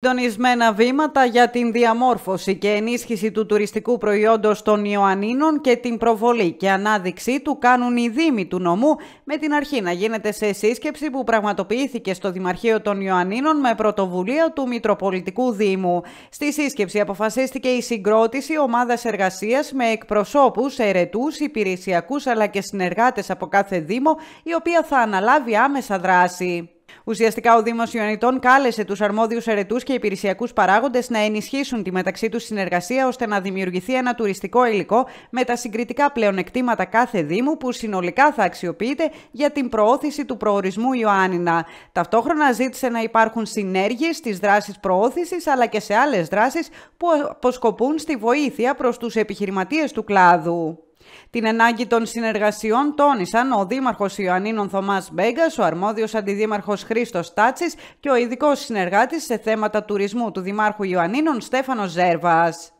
Συντονισμένα βήματα για την διαμόρφωση και ενίσχυση του τουριστικού προϊόντος των Ιωαννίνων και την προβολή και ανάδειξή του κάνουν οι Δήμοι του νομού με την αρχή να γίνεται σε σύσκεψη που πραγματοποιήθηκε στο Δημαρχείο των Ιωαννίνων με πρωτοβουλία του Μητροπολιτικού Δήμου. Στη σύσκεψη αποφασίστηκε η συγκρότηση ομάδας εργασίας με εκπροσώπους, ερετούς, υπηρεσιακούς αλλά και συνεργάτες από κάθε Δήμο η οποία θα αναλάβει άμεσα δράση. Ουσιαστικά, ο Δήμος Ιωαννητών κάλεσε τους αρμόδιους ερετούς και υπηρεσιακούς παράγοντες να ενισχύσουν τη μεταξύ τους συνεργασία ώστε να δημιουργηθεί ένα τουριστικό υλικό με τα συγκριτικά πλεονεκτήματα κάθε Δήμου που συνολικά θα αξιοποιείται για την προώθηση του προορισμού Ιωάννινα. Ταυτόχρονα ζήτησε να υπάρχουν συνέργειες στις δράσεις προώθησης αλλά και σε άλλες δράσεις που αποσκοπούν στη βοήθεια προς τους επιχειρηματίες του κλάδου. Την ανάγκη των συνεργασιών τόνισαν ο Δήμαρχος Ιωαννίνων Θωμάς Μπέγκας, ο αρμόδιος Αντιδήμαρχος Χρήστος Τάτσης και ο ειδικός συνεργάτης σε θέματα τουρισμού του Δημάρχου Ιωαννίνων Στέφανος Ζέρβας.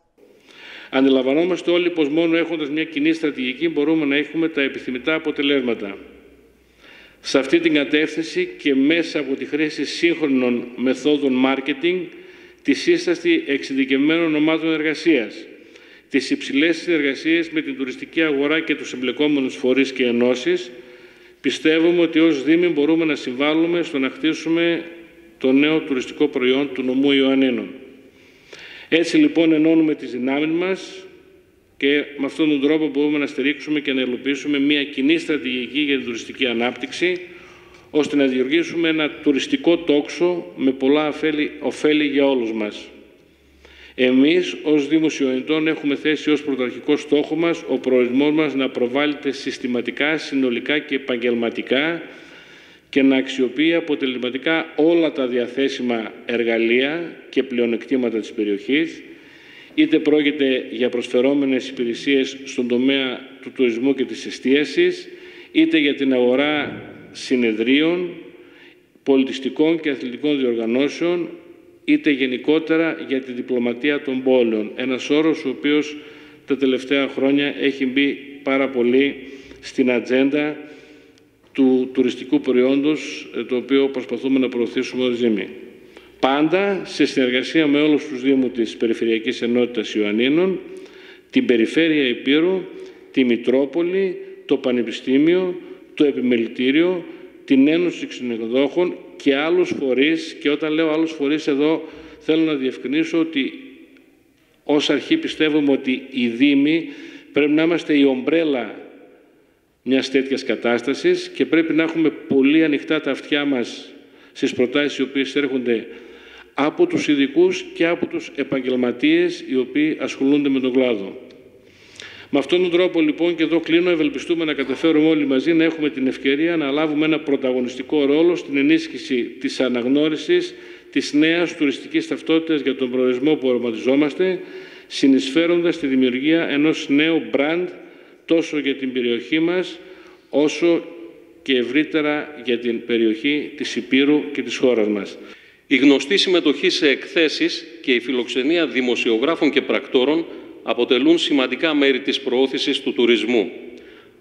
Αντιλαμβανόμαστε όλοι πως μόνο έχοντας μια κοινή στρατηγική μπορούμε να έχουμε τα επιθυμητά αποτελέσματα. Σε αυτή την κατεύθυνση και μέσα από τη χρήση σύγχρονων μεθόδων marketing, τη σύσταση εξειδικευμένων ομάδων εργασίας, τις υψηλές συνεργασίες με την τουριστική αγορά και τους εμπλεκόμενους φορείς και ενώσεις, πιστεύουμε ότι ως Δήμοι μπορούμε να συμβάλλουμε στο να χτίσουμε το νέο τουριστικό προϊόν του νομού Ιωαννίνων. Έτσι λοιπόν ενώνουμε τις δυνάμεις μας και με αυτόν τον τρόπο μπορούμε να στηρίξουμε και να υλοποιήσουμε μια κοινή στρατηγική για την τουριστική ανάπτυξη, ώστε να δημιουργήσουμε ένα τουριστικό τόξο με πολλά ωφέλη για όλους μας. Εμείς ως Δημοσιονητών έχουμε θέσει ως πρωταρχικό στόχο μας ο προορισμός μας να προβάλλεται συστηματικά, συνολικά και επαγγελματικά και να αξιοποιεί αποτελεσματικά όλα τα διαθέσιμα εργαλεία και πλεονεκτήματα της περιοχής, είτε πρόκειται για προσφερόμενες υπηρεσίες στον τομέα του τουρισμού και της εστίασης, είτε για την αγορά συνεδρίων, πολιτιστικών και αθλητικών διοργανώσεων, είτε γενικότερα για τη διπλωματία των πόλεων. Ένας όρος ο οποίος τα τελευταία χρόνια έχει μπει πάρα πολύ στην ατζέντα του τουριστικού προϊόντος, ε, το οποίο προσπαθούμε να προωθήσουμε ως Δήμοι. Πάντα σε συνεργασία με όλους τους Δήμους της Περιφερειακής Ενότητας Ιωαννίνων, την Περιφέρεια Υπήρου, τη Μητρόπολη, το Πανεπιστήμιο, το Επιμελητήριο, την Ένωση Ξενοδόχων και άλλους φορείς και όταν λέω άλλους φορείς εδώ θέλω να διευκρινίσω ότι ως αρχή πιστεύουμε ότι οι Δήμοι πρέπει να είμαστε η ομπρέλα μιας τέτοιας κατάστασης και πρέπει να έχουμε πολύ ανοιχτά τα αυτιά μας στις προτάσεις οι οποίες έρχονται από τους ειδικούς και από τους επαγγελματίες οι οποίοι ασχολούνται με τον κλάδο. Με αυτόν τον τρόπο λοιπόν και εδώ κλείνω, ευελπιστούμε να καταφέρουμε όλοι μαζί να έχουμε την ευκαιρία να λάβουμε ένα πρωταγωνιστικό ρόλο στην ενίσχυση της αναγνώρισης της νέας τουριστικής ταυτότητας για τον προορισμό που οραματιζόμαστε, συνεισφέροντας στη δημιουργία ενός νέου μπραντ τόσο για την περιοχή μας, όσο και ευρύτερα για την περιοχή της Υπήρου και της χώρας μας. Η γνωστή συμμετοχή σε εκθέσεις και η φιλοξενία δημοσιογράφων και πρακτόρων αποτελούν σημαντικά μέρη της προώθησης του τουρισμού.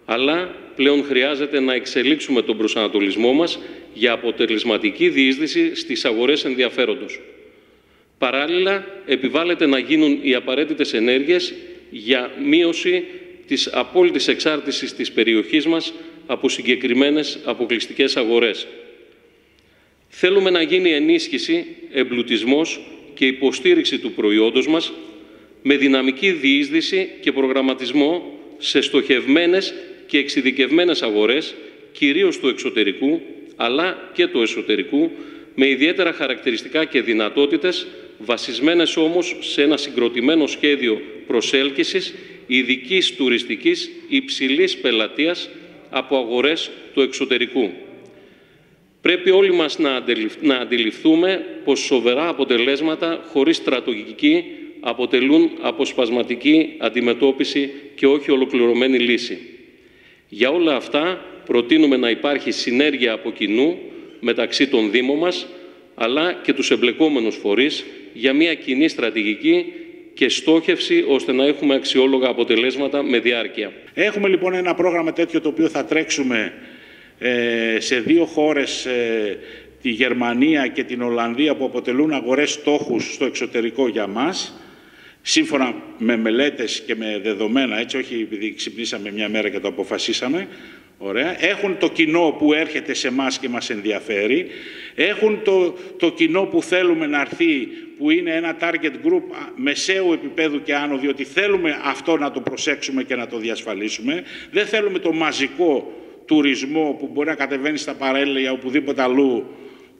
Αλλά πλέον χρειάζεται να εξελίξουμε τον προσανατολισμό μας για αποτελεσματική διείσδυση στις αγορές ενδιαφέροντος. Παράλληλα, επιβάλλεται να γίνουν οι απαραίτητες ενέργειες για μείωση της απόλυτης εξάρτησης της περιοχής μας από συγκεκριμένες αποκλειστικές αγορές. Θέλουμε να γίνει ενίσχυση, εμπλουτισμός και υποστήριξη του προϊόντος μας με δυναμική διείσδυση και προγραμματισμό σε στοχευμένες και εξειδικευμένες αγορές, κυρίως του εξωτερικού, αλλά και του εσωτερικού, με ιδιαίτερα χαρακτηριστικά και δυνατότητες, βασισμένες όμως σε ένα συγκροτημένο σχέδιο προσέλκυσης ειδικής τουριστικής υψηλής πελατείας από αγορές του εξωτερικού. Πρέπει όλοι μας να αντιληφθούμε πως σοβαρά αποτελέσματα χωρίς στρατογική αποτελούν αποσπασματική αντιμετώπιση και όχι ολοκληρωμένη λύση. Για όλα αυτά προτείνουμε να υπάρχει συνέργεια από κοινού μεταξύ των Δήμων μας, αλλά και τους εμπλεκόμενους φορείς για μια κοινή στρατηγική και στόχευση ώστε να έχουμε αξιόλογα αποτελέσματα με διάρκεια. Έχουμε λοιπόν ένα πρόγραμμα τέτοιο το οποίο θα τρέξουμε ε, σε δύο χώρες ε, τη Γερμανία και την Ολλανδία που αποτελούν αγορές στόχους στο εξωτερικό για μας, σύμφωνα με μελέτες και με δεδομένα, έτσι όχι επειδή ξυπνήσαμε μια μέρα και το αποφασίσαμε, Ωραία. Έχουν το κοινό που έρχεται σε εμάς και μας ενδιαφέρει. Έχουν το, το κοινό που θέλουμε να έρθει, που είναι ένα target group μεσαίου επίπεδου και άνω, διότι θέλουμε αυτό να το προσέξουμε και να το διασφαλίσουμε. Δεν θέλουμε το μαζικό τουρισμό που μπορεί να κατεβαίνει στα παρέλαια οπουδήποτε αλλού,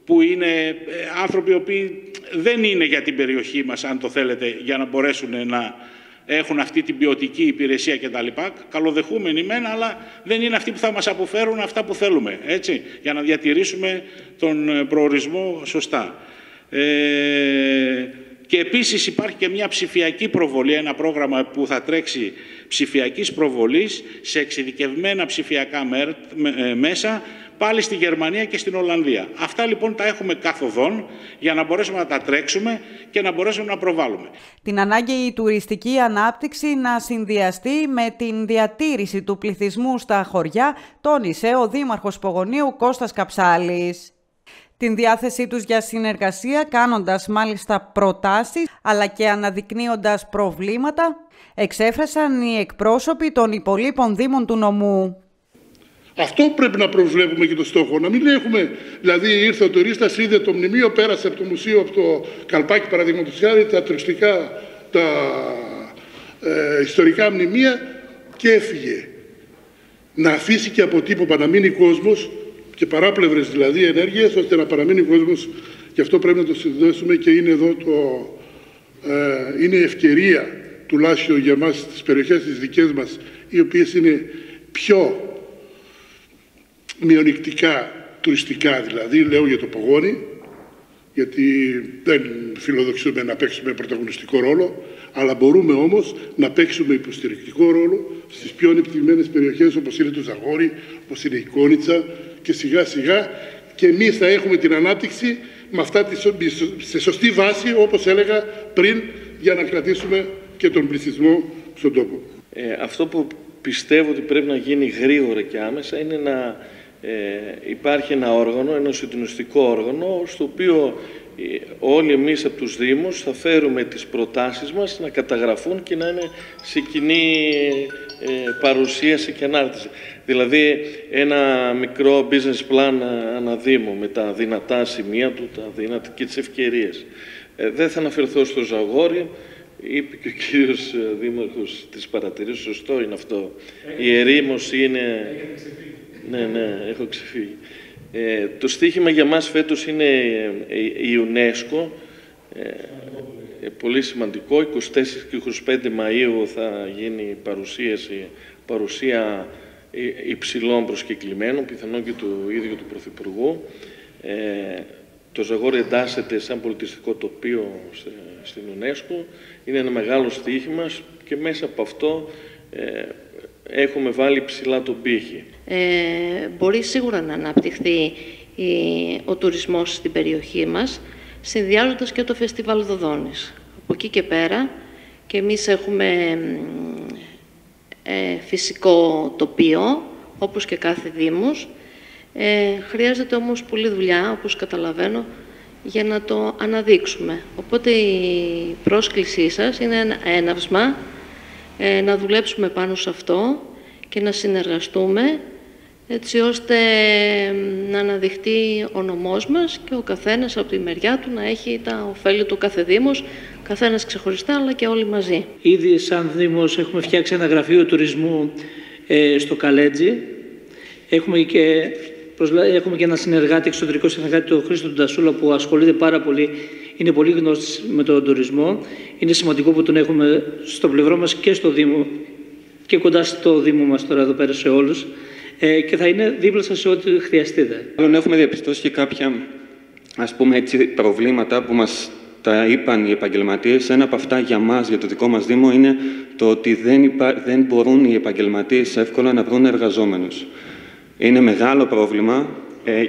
που είναι ε, άνθρωποι οι οποίοι δεν είναι για την περιοχή μας, αν το θέλετε, για να μπορέσουν να έχουν αυτή την ποιοτική υπηρεσία κτλ. Καλοδεχούμενοι μεν, αλλά δεν είναι αυτοί που θα μας αποφέρουν αυτά που θέλουμε, έτσι, για να διατηρήσουμε τον ε, προορισμό σωστά. Ε, και επίσης υπάρχει και μια ψηφιακή προβολή, ένα πρόγραμμα που θα τρέξει ψηφιακής προβολής σε εξειδικευμένα ψηφιακά ε, μέσα, πάλι στη Γερμανία και στην Ολλανδία. Αυτά λοιπόν τα έχουμε καθοδόν για να μπορέσουμε να τα τρέξουμε και να μπορέσουμε να προβάλλουμε. Την ανάγκη η τουριστική ανάπτυξη να συνδυαστεί με την διατήρηση του πληθυσμού στα χωριά, τόνισε ο Δήμαρχος Πογονίου Κώστας Καψάλης την διάθεσή τους για συνεργασία, κάνοντας μάλιστα προτάσεις, αλλά και αναδεικνύοντας προβλήματα, εξέφρασαν οι εκπρόσωποι των υπολείπων δήμων του νομού. Αυτό πρέπει να προσβλέπουμε και το στόχο. Να μην έχουμε, δηλαδή ήρθε ο τουρίστας, είδε το μνημείο, πέρασε από το μουσείο, από το καλπάκι παραδείγματος χάρη, τα τουριστικά, τα ε, ιστορικά μνημεία και έφυγε. Να αφήσει και αποτύπωμα να μείνει κόσμος και παράπλευρες δηλαδή ενέργειες, ώστε να παραμείνει ο κόσμος. Και αυτό πρέπει να το συνδέσουμε και είναι εδώ το. Ε, είναι η ευκαιρία τουλάχιστον για μας τις περιοχές τις δικές μας οι οποίες είναι πιο μειονεκτικά τουριστικά δηλαδή, λέω για το Πογόνι, γιατί δεν φιλοδοξούμε να παίξουμε πρωταγωνιστικό ρόλο, αλλά μπορούμε όμως να παίξουμε υποστηρικτικό ρόλο στις πιο ανεπτυγμένες περιοχές όπως είναι το Ζαγόρι, όπως είναι η Κόνιτσα και σιγά σιγά και εμείς θα έχουμε την ανάπτυξη με αυτά σε σωστή βάση όπως έλεγα πριν για να κρατήσουμε και τον πληθυσμό στον τόπο. Ε, αυτό που πιστεύω ότι πρέπει να γίνει γρήγορα και άμεσα είναι να ε, υπάρχει ένα όργανο, ένα συντονιστικό όργανο, στο οποίο ε, όλοι εμείς από τους Δήμους θα φέρουμε τις προτάσεις μας να καταγραφούν και να είναι σε κοινή ε, παρουσίαση και ανάρτηση. Δηλαδή ένα μικρό business plan αναδήμο με τα δυνατά σημεία του, τα δυνατά και τις ευκαιρίες. Ε, δεν θα αναφερθώ στο Ζαγόρι, είπε και ο κύριος Δήμαρχος της παρατηρήσεως, σωστό είναι αυτό. Η ερήμωση είναι... Ναι, ναι, έχω ξεφύγει. Ε, το στίχημα για μας φέτος είναι ε, η UNESCO, ε, ε, πολύ σημαντικό. 24 και 25 Μαΐου θα γίνει παρουσίαση, παρουσία υψηλών προσκεκλημένων, πιθανόν και του ίδιου του Πρωθυπουργού. Ε, το Ζαγόρι εντάσσεται σαν πολιτιστικό τοπίο στην UNESCO. Είναι ένα μεγάλο στίχημα και μέσα από αυτό έχουμε βάλει ψηλά τον πύχη. Ε, μπορεί σίγουρα να αναπτυχθεί ο τουρισμός στην περιοχή μας, συνδυάζοντας και το Φεστιβάλ Δοδόνης. Από εκεί και πέρα και εμείς έχουμε ε, φυσικό τοπίο, όπως και κάθε Δήμος. Ε, χρειάζεται όμως πολλή δουλειά, όπως καταλαβαίνω, για να το αναδείξουμε. Οπότε η πρόσκλησή σας είναι ένα έναυσμα ε, να δουλέψουμε πάνω σε αυτό και να συνεργαστούμε έτσι ώστε να αναδειχτεί ο νομός μας και ο καθένας από τη μεριά του να έχει τα ωφέλη του κάθε Δήμος, καθένας ξεχωριστά αλλά και όλοι μαζί. Ήδη σαν Δήμος έχουμε φτιάξει ένα γραφείο τουρισμού ε, στο Καλέτζι. Έχουμε και, έχουμε και ένα συνεργάτη, εξωτερικό συνεργάτη, τον Χρήστο Τασούλα, που ασχολείται πάρα πολύ είναι πολύ γνώστης με τον τουρισμό. Είναι σημαντικό που τον έχουμε στο πλευρό μας και στο Δήμο και κοντά στο Δήμο μας τώρα εδώ πέρα σε όλους ε, και θα είναι δίπλα σας σε ό,τι χρειαστείτε. Έχουμε διαπιστώσει και κάποια ας πούμε έτσι, προβλήματα που μας τα είπαν οι επαγγελματίες. Ένα από αυτά για μας, για το δικό μας Δήμο, είναι το ότι δεν, δεν μπορούν οι επαγγελματίες εύκολα να βρουν εργαζόμενους. Είναι μεγάλο πρόβλημα ε,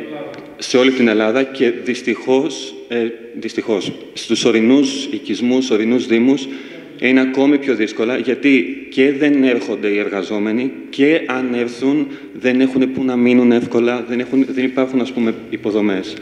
σε όλη την Ελλάδα και δυστυχώς, ε, δυστυχώς στους ορεινούς οικισμούς, ορεινούς δήμους, είναι ακόμη πιο δύσκολα γιατί και δεν έρχονται οι εργαζόμενοι και αν έρθουν δεν έχουν που να μείνουν εύκολα, δεν, έχουν, δεν υπάρχουν ας πούμε υποδομές.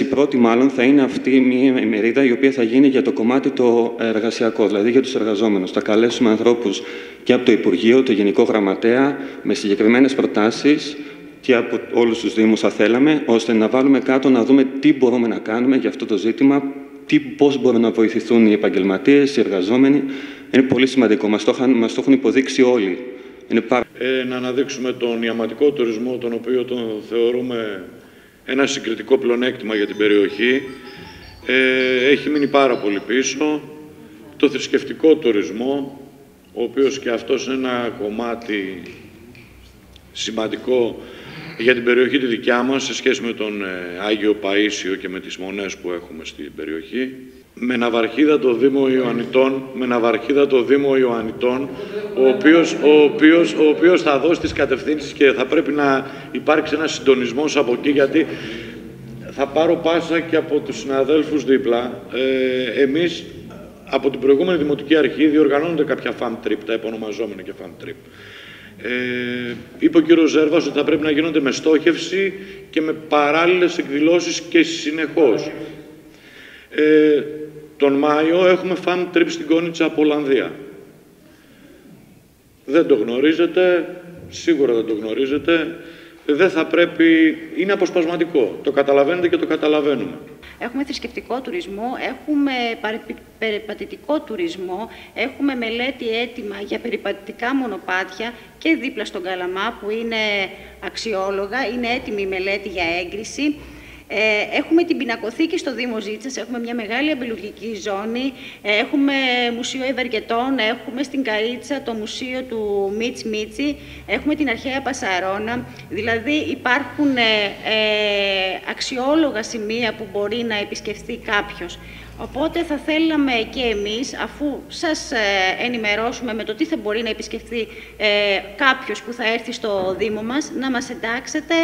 Η πρώτη μάλλον θα είναι αυτή μια ημερίδα η οποία θα γίνει για το κομμάτι το εργασιακό, δηλαδή για τους εργαζόμενους. Θα καλέσουμε ανθρώπους και από το Υπουργείο, το Γενικό Γραμματέα, με συγκεκριμένες προτάσεις και από όλους τους Δήμους θα θέλαμε, ώστε να βάλουμε κάτω να δούμε τι μπορούμε να κάνουμε για αυτό το ζήτημα, τι, πώς μπορούν να βοηθηθούν οι επαγγελματίες, οι εργαζόμενοι. Είναι πολύ σημαντικό. Μας το, μας το έχουν υποδείξει όλοι. Είναι πάρα... ε, να αναδείξουμε τον ιαματικό τουρισμό, τον οποίο τον θεωρούμε ένα συγκριτικό πλονέκτημα για την περιοχή. Ε, έχει μείνει πάρα πολύ πίσω. Το θρησκευτικό τουρισμό, ο οποίος και αυτός είναι ένα κομμάτι σημαντικό για την περιοχή τη δικιά μας σε σχέση με τον ε, Άγιο Παΐσιο και με τις μονές που έχουμε στην περιοχή. Με ναυαρχίδα το Δήμο Ιωαννητών, με ναυαρχίδα το Δήμο Ιωαννητών, ο οποίος, ο, οποίος, ο οποίος θα δώσει τις κατευθύνσεις και θα πρέπει να υπάρξει ένας συντονισμός από εκεί, γιατί θα πάρω πάσα και από τους συναδέλφους δίπλα. Ε, εμείς από την προηγούμενη Δημοτική Αρχή διοργανώνονται κάποια fan trip, τα επωνομαζόμενα και fan trip. Ε, είπε ο κύριος Ζέρβας ότι θα πρέπει να γίνονται με στόχευση και με παράλληλες εκδηλώσεις και συνεχώς. Ε, τον Μάιο έχουμε fan trip στην Κόνιτσα από Ολλανδία. Δεν το γνωρίζετε, σίγουρα δεν το γνωρίζετε. Δεν θα πρέπει, είναι αποσπασματικό. Το καταλαβαίνετε και το καταλαβαίνουμε. Έχουμε θρησκευτικό τουρισμό, έχουμε περιπατητικό τουρισμό, έχουμε μελέτη έτοιμα για περιπατητικά μονοπάτια και δίπλα στον Καλαμά που είναι αξιόλογα, είναι έτοιμη η μελέτη για έγκριση. Ε, έχουμε την πινακοθήκη στο Δήμο Ζήτσας, έχουμε μια μεγάλη αμπελουργική ζώνη, ε, έχουμε Μουσείο Ευεργετών, έχουμε στην Καρίτσα το Μουσείο του Μίτς Μίτσι, έχουμε την Αρχαία Πασαρώνα. Δηλαδή υπάρχουν ε, αξιόλογα σημεία που μπορεί να επισκεφθεί κάποιος. Οπότε θα θέλαμε και εμείς, αφού σας ενημερώσουμε με το τι θα μπορεί να επισκεφθεί κάποιος που θα έρθει στο Δήμο μας, να μας εντάξετε